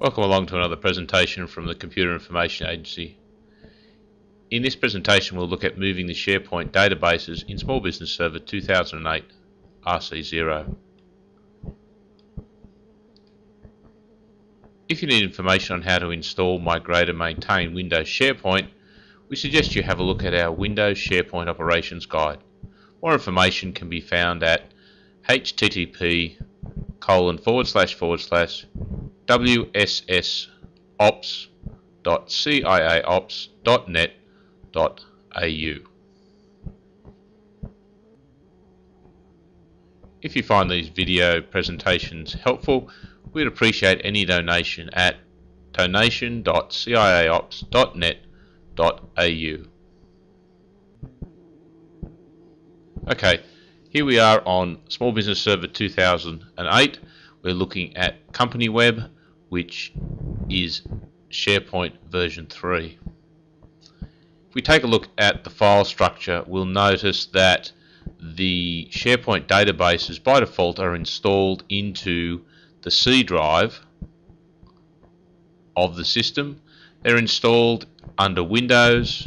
Welcome along to another presentation from the Computer Information Agency. In this presentation we'll look at moving the SharePoint databases in Small Business Server 2008 RC0. If you need information on how to install, migrate and maintain Windows SharePoint, we suggest you have a look at our Windows SharePoint Operations Guide. More information can be found at http colon forward slash forward slash wssops.ciaops.net.au. If you find these video presentations helpful, we'd appreciate any donation at donation.ciaops.net.au. Okay, here we are on Small Business Server 2008. We're looking at Company Web which is SharePoint version 3. If we take a look at the file structure, we'll notice that the SharePoint databases by default are installed into the C drive of the system. They're installed under Windows,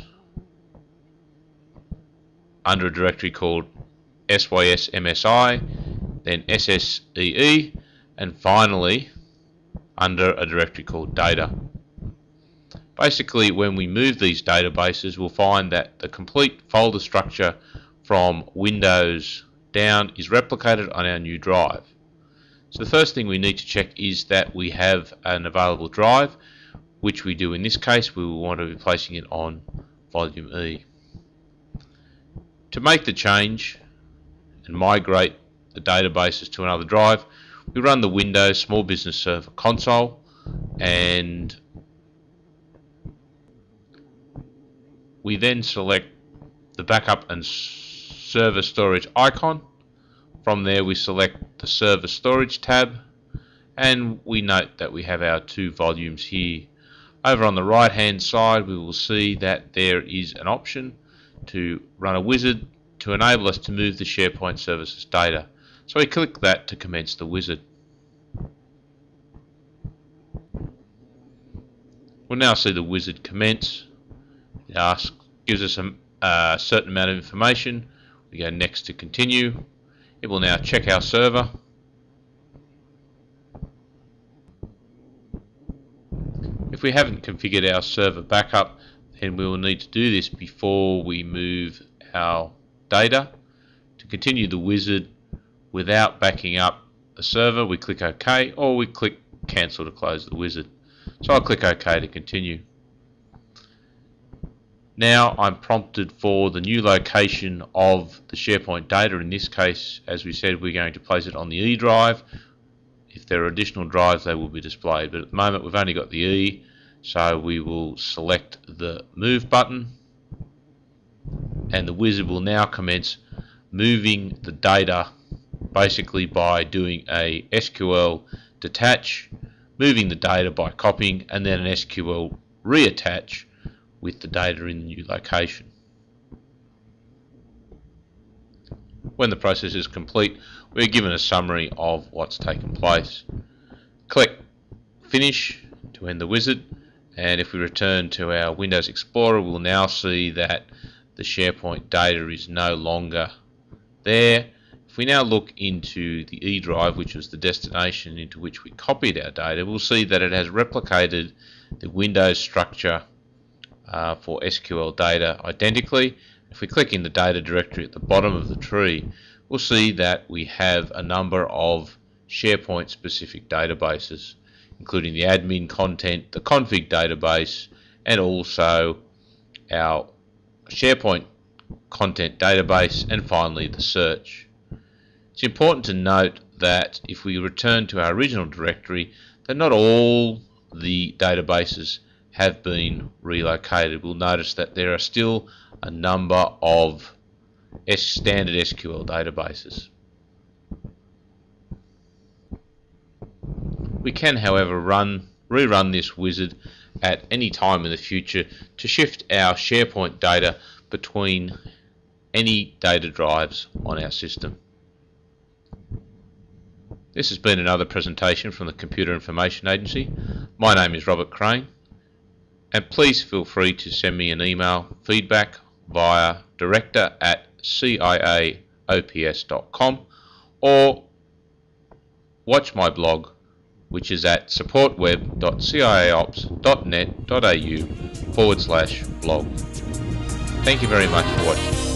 under a directory called SYS MSI, then SSEE, and finally under a directory called data. Basically, when we move these databases, we'll find that the complete folder structure from Windows down is replicated on our new drive. So the first thing we need to check is that we have an available drive, which we do in this case. We will want to be placing it on volume E. To make the change and migrate the databases to another drive, we run the Windows Small Business Server console and we then select the backup and server storage icon. From there we select the server storage tab and we note that we have our two volumes here. Over on the right hand side we will see that there is an option to run a wizard to enable us to move the SharePoint services data. So we click that to commence the wizard. We'll now see the wizard commence. It asks, gives us a, certain amount of information. We go next to continue. It will now check our server. If we haven't configured our server backup, then we will need to do this before we move our data. To continue the wizard, without backing up a server, we click OK or we click cancel to close the wizard. So I'll click OK to continue. Now I'm prompted for the new location of the SharePoint data. In this case, as we said, we're going to place it on the E drive. If there are additional drives, they will be displayed. But at the moment, we've only got the E, so we will select the Move button. And the wizard will now commence moving the data basically by doing a SQL detach, moving the data by copying, and then an SQL reattach with the data in the new location. When the process is complete, we're given a summary of what's taken place. Click Finish to end the wizard, and if we return to our Windows Explorer, we'll now see that the SharePoint data is no longer there if we now look into the E drive, which was the destination into which we copied our data, we'll see that it has replicated the Windows structure uh, for SQL data identically. If we click in the data directory at the bottom of the tree, we'll see that we have a number of SharePoint specific databases, including the admin content, the config database, and also our SharePoint content database, and finally the search. It's important to note that if we return to our original directory, that not all the databases have been relocated. We'll notice that there are still a number of standard SQL databases. We can, however, run rerun this wizard at any time in the future to shift our SharePoint data between any data drives on our system. This has been another presentation from the Computer Information Agency. My name is Robert Crane and please feel free to send me an email feedback via director at ciaops.com or watch my blog which is at supportweb.ciaops.net.au forward slash blog. Thank you very much for watching.